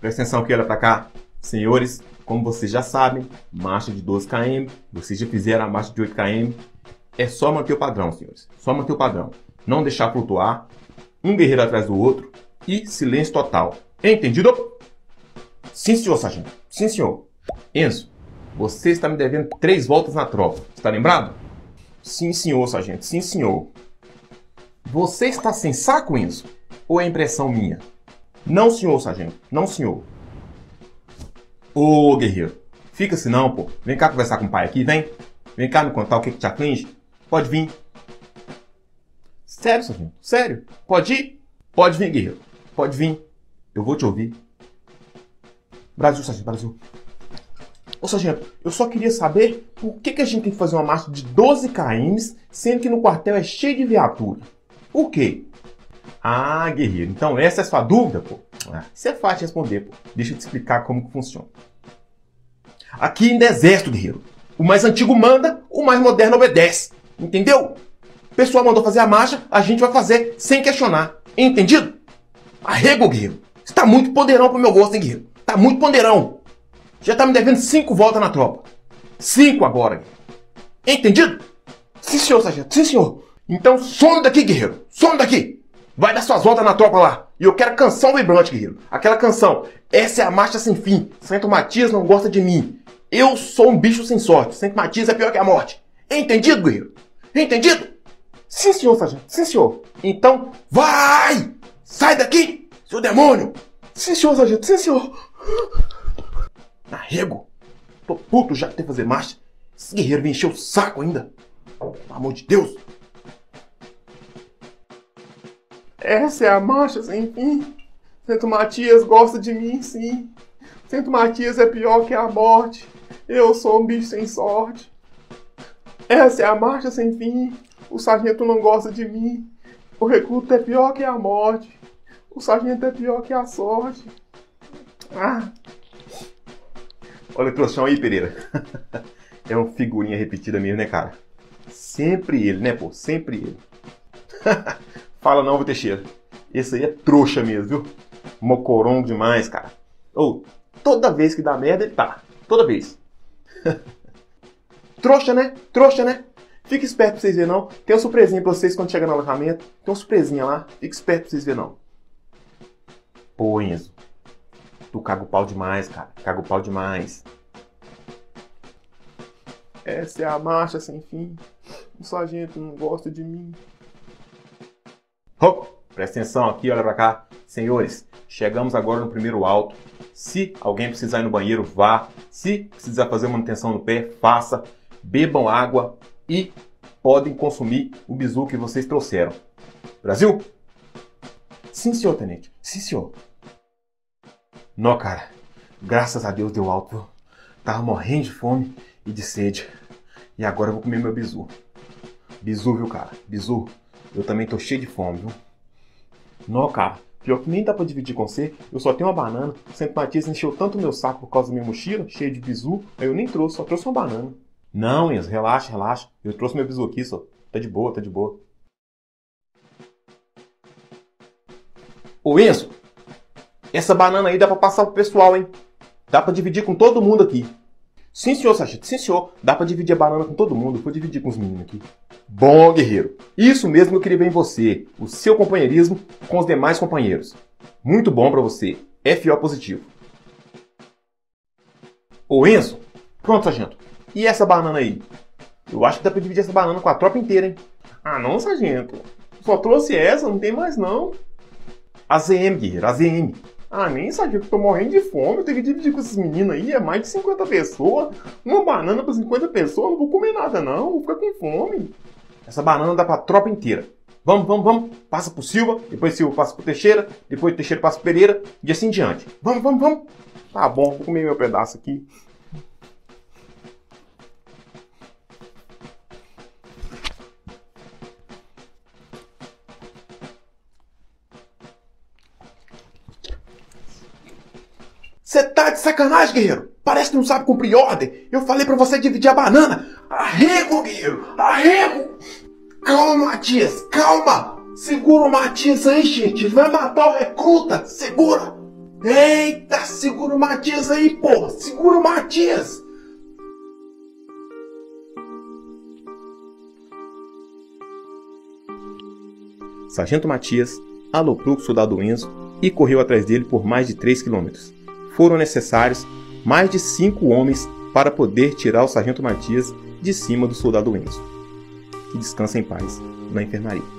Presta atenção aqui, olha pra cá. Senhores, como vocês já sabem, marcha de 12 km, vocês já fizeram a marcha de 8 km. É só manter o padrão, senhores. Só manter o padrão. Não deixar flutuar. Um guerreiro atrás do outro. E silêncio total. Entendido? Sim, senhor, sargento. Sim, senhor. Enzo, você está me devendo três voltas na tropa. Está lembrado? Sim, senhor, sargento. Sim, senhor. Você está sem saco, Enzo? Ou é impressão minha? Não, senhor, sargento. Não, senhor. Ô, guerreiro. Fica assim não, pô. Vem cá conversar com o pai aqui, vem. Vem cá me contar o que, que te aflige. Pode vir. Sério, sargento? Sério? Pode ir? Pode vir, guerreiro. Pode vir. Eu vou te ouvir. Brasil, sargento, Brasil. Ô, sargento, eu só queria saber por que, que a gente tem que fazer uma marcha de 12 km, sendo que no quartel é cheio de viatura. Por quê? Ah, guerreiro, então essa é a sua dúvida, pô? Ah, isso é fácil de responder, pô. Deixa eu te explicar como que funciona. Aqui em exército, guerreiro. O mais antigo manda, o mais moderno obedece. Entendeu? O pessoal mandou fazer a marcha, a gente vai fazer sem questionar. Entendido? Arrego, guerreiro. Você tá muito poderão pro meu gosto, hein, guerreiro? Tá muito poderão. Já tá me devendo cinco voltas na tropa. Cinco agora, guerreiro. Entendido? Sim, senhor, sargento. Sim, senhor. Então some daqui, guerreiro. Some daqui. Vai dar suas voltas na tropa lá. E eu quero canção vibrante, guerreiro. Aquela canção. Essa é a marcha sem fim. Santo Matias não gosta de mim. Eu sou um bicho sem sorte. Santo Matias é pior que a morte. Entendido, guerreiro? Entendido? Sim, senhor, sargento. Sim, senhor. Então, vai! Sai daqui, seu demônio! Sim, senhor, sargento. Sim, senhor. Arrego. Tô puto já que tem que fazer marcha. Esse guerreiro vem encher o saco ainda. Pelo amor de Deus. Essa é a marcha sem fim. Santo Matias gosta de mim, sim. Santo Matias é pior que a morte. Eu sou um bicho sem sorte. Essa é a marcha sem fim. O sargento não gosta de mim. O recruto é pior que a morte. O sargento é pior que a sorte. Ah. Olha o trouxão aí, Pereira. é uma figurinha repetida mesmo, né, cara? Sempre ele, né, pô? Sempre ele. Fala não, Teixeira. Esse aí é trouxa mesmo, viu? Mocorongo demais, cara. Ou, toda vez que dá merda, ele tá. Toda vez. trouxa, né? Trouxa, né? Fica esperto pra vocês verem, não. Tem uma surpresinha pra vocês quando chegar no alojamento. Tem uma surpresinha lá. Fica esperto pra vocês verem, não. Pô, Enzo. Tu caga o pau demais, cara. Caga o pau demais. Essa é a marcha sem fim. O sargento não gosta de mim. Oh, presta atenção aqui, olha pra cá. Senhores, chegamos agora no primeiro alto. Se alguém precisar ir no banheiro, vá. Se precisar fazer manutenção no pé, faça. Bebam água e podem consumir o bizu que vocês trouxeram. Brasil? Sim, senhor, tenente. Sim, senhor. Não, cara. Graças a Deus deu alto. Tava morrendo de fome e de sede. E agora eu vou comer meu bizu. Bizu, viu, cara? Bizu. Eu também tô cheio de fome, viu? Não, cara. Pior que nem dá pra dividir com você. Eu só tenho uma banana. O Santo Matias encheu tanto meu saco por causa da minha mochila, cheia de bizu. Aí eu nem trouxe, só trouxe uma banana. Não, Enzo, relaxa, relaxa. Eu trouxe meu bizu aqui, só. Tá de boa, tá de boa. Ô, Enzo. Essa banana aí dá pra passar pro pessoal, hein? Dá pra dividir com todo mundo aqui. Sim, senhor, Sargento. Sim, senhor. Dá pra dividir a banana com todo mundo. Vou dividir com os meninos aqui. Bom, guerreiro. Isso mesmo que eu queria ver em você. O seu companheirismo com os demais companheiros. Muito bom pra você. FO positivo. Ô, Enzo. Pronto, sargento. E essa banana aí? Eu acho que dá pra dividir essa banana com a tropa inteira, hein? Ah, não, sargento. Só trouxe essa, não tem mais não. AZM, guerreiro. AZM. Ah, nem sabia que tô morrendo de fome. Eu tenho que dividir com esses meninos aí. É mais de 50 pessoas. Uma banana pra 50 pessoas. Não vou comer nada, não. Vou ficar com fome. Essa banana dá pra tropa inteira. Vamos, vamos, vamos. Passa pro Silva. Depois Silva passa pro Teixeira. Depois Teixeira passa pro Pereira. E assim em diante. Vamos, vamos, vamos. Tá bom. Vou comer meu pedaço aqui. Você tá de sacanagem, guerreiro? Parece que não sabe cumprir ordem. Eu falei para você dividir a banana. Arrego, guerreiro! Arrego! Calma, Matias, calma! Segura o Matias aí, gente. Vai matar o recruta. Segura! Eita, segura o Matias aí, porra! Segura o Matias! Sargento Matias aloprou o soldado Enzo e correu atrás dele por mais de 3 quilômetros. Foram necessários mais de cinco homens para poder tirar o sargento Matias de cima do soldado Enzo, que descansa em paz na enfermaria.